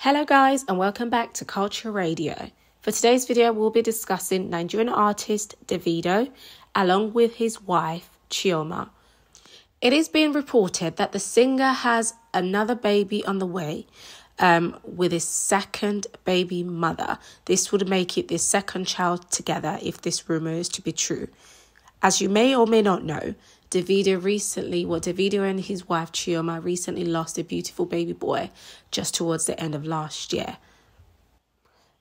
Hello guys and welcome back to Culture Radio. For today's video we'll be discussing Nigerian artist Davido along with his wife Chioma. It is being reported that the singer has another baby on the way um, with his second baby mother. This would make it the second child together if this rumor is to be true. As you may or may not know, Davido recently, well, Davido and his wife Chioma recently lost a beautiful baby boy just towards the end of last year.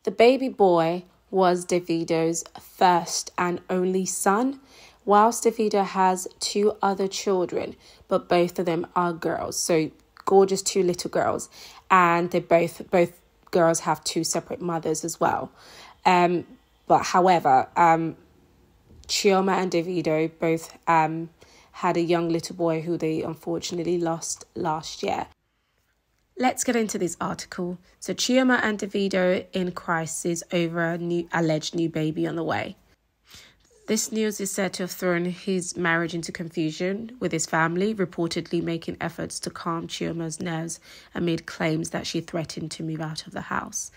The baby boy was Davido's first and only son, whilst Davido has two other children, but both of them are girls. So gorgeous two little girls, and they both both girls have two separate mothers as well. Um, but however, um, Chioma and Davido both um had a young little boy who they unfortunately lost last year. Let's get into this article. So Chioma and Davido in crisis over a new alleged new baby on the way. This news is said to have thrown his marriage into confusion, with his family reportedly making efforts to calm Chioma's nerves amid claims that she threatened to move out of the house.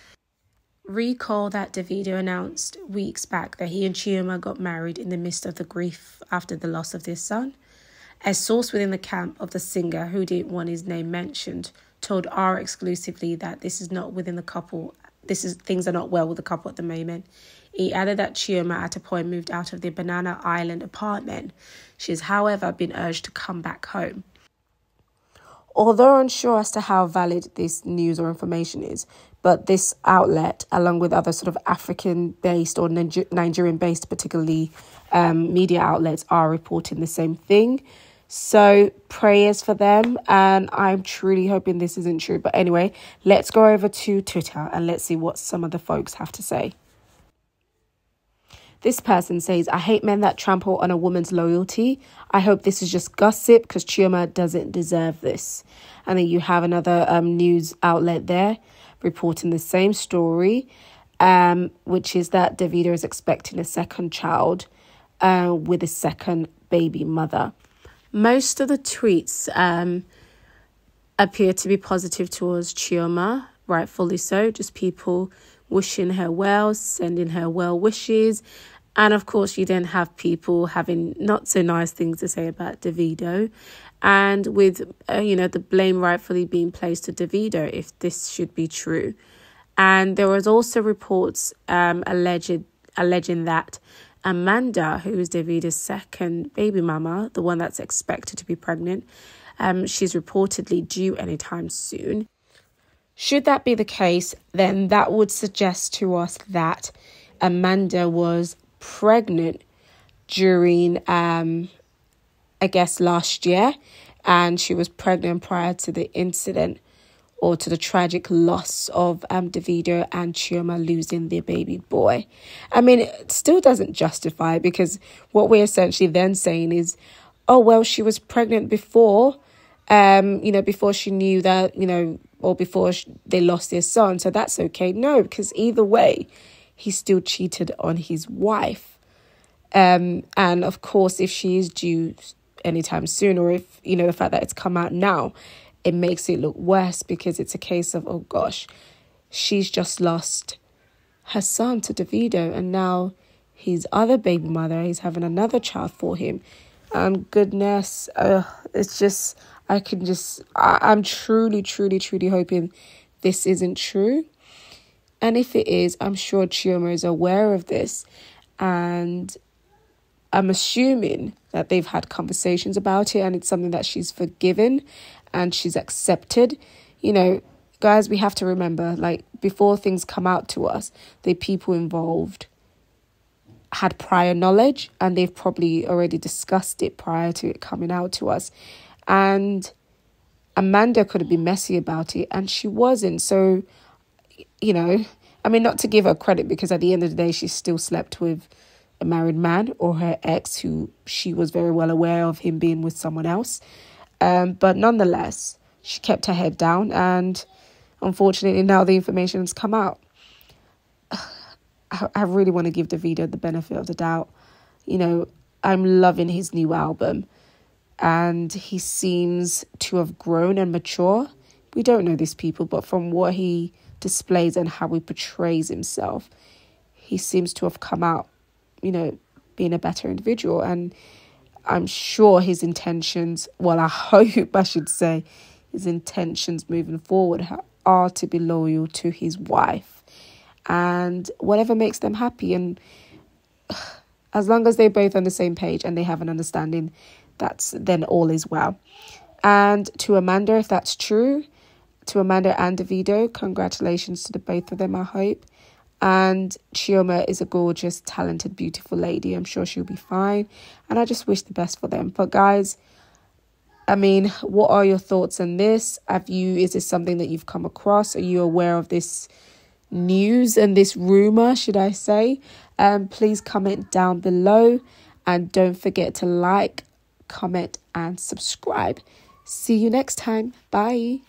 Recall that Davido announced weeks back that he and Chioma got married in the midst of the grief after the loss of their son. A source within the camp of the singer, who didn't want his name mentioned, told R exclusively that this is not within the couple. This is things are not well with the couple at the moment. He added that Chioma at a point moved out of the Banana Island apartment. She has, however, been urged to come back home. Although unsure as to how valid this news or information is, but this outlet, along with other sort of African based or Nigerian based, particularly um, media outlets, are reporting the same thing. So prayers for them, and I'm truly hoping this isn't true. But anyway, let's go over to Twitter and let's see what some of the folks have to say. This person says, I hate men that trample on a woman's loyalty. I hope this is just gossip because Chioma doesn't deserve this. And then you have another um, news outlet there reporting the same story, um, which is that Davido is expecting a second child uh, with a second baby mother most of the tweets um, appear to be positive towards Chioma, rightfully so. Just people wishing her well, sending her well wishes. And of course, you then have people having not so nice things to say about Davido. And with, uh, you know, the blame rightfully being placed to Davido if this should be true. And there was also reports um, alleged, alleging that Amanda, who is Davido's second baby mama, the one that's expected to be pregnant, um, she's reportedly due anytime soon. Should that be the case, then that would suggest to us that Amanda was pregnant during, um, I guess, last year, and she was pregnant prior to the incident or to the tragic loss of um, Davido and Chioma losing their baby boy. I mean, it still doesn't justify because what we're essentially then saying is, oh, well, she was pregnant before, um, you know, before she knew that, you know, or before she, they lost their son. So that's okay. No, because either way, he still cheated on his wife. Um, and of course, if she is due anytime soon, or if, you know, the fact that it's come out now, it makes it look worse because it's a case of, oh gosh, she's just lost her son to Davido and now his other baby mother is having another child for him. And goodness, uh, it's just, I can just, I, I'm truly, truly, truly hoping this isn't true. And if it is, I'm sure Chioma is aware of this. And I'm assuming that they've had conversations about it and it's something that she's forgiven and she's accepted. You know, guys, we have to remember like before things come out to us, the people involved had prior knowledge and they've probably already discussed it prior to it coming out to us. And Amanda could have been messy about it and she wasn't. So, you know, I mean, not to give her credit because at the end of the day, she still slept with a married man or her ex who she was very well aware of him being with someone else. Um, but nonetheless, she kept her head down, and unfortunately, now the information has come out. I, I really want to give Davido the benefit of the doubt. You know, I'm loving his new album, and he seems to have grown and mature. We don't know these people, but from what he displays and how he portrays himself, he seems to have come out, you know, being a better individual. And I'm sure his intentions, well, I hope I should say, his intentions moving forward are to be loyal to his wife and whatever makes them happy. And as long as they're both on the same page and they have an understanding, that's then all is well. And to Amanda, if that's true, to Amanda and Davido, congratulations to the both of them, I hope. And Chioma is a gorgeous, talented, beautiful lady. I'm sure she'll be fine. And I just wish the best for them. But guys, I mean, what are your thoughts on this? Have you is this something that you've come across? Are you aware of this news and this rumor, should I say? Um, please comment down below and don't forget to like, comment, and subscribe. See you next time. Bye.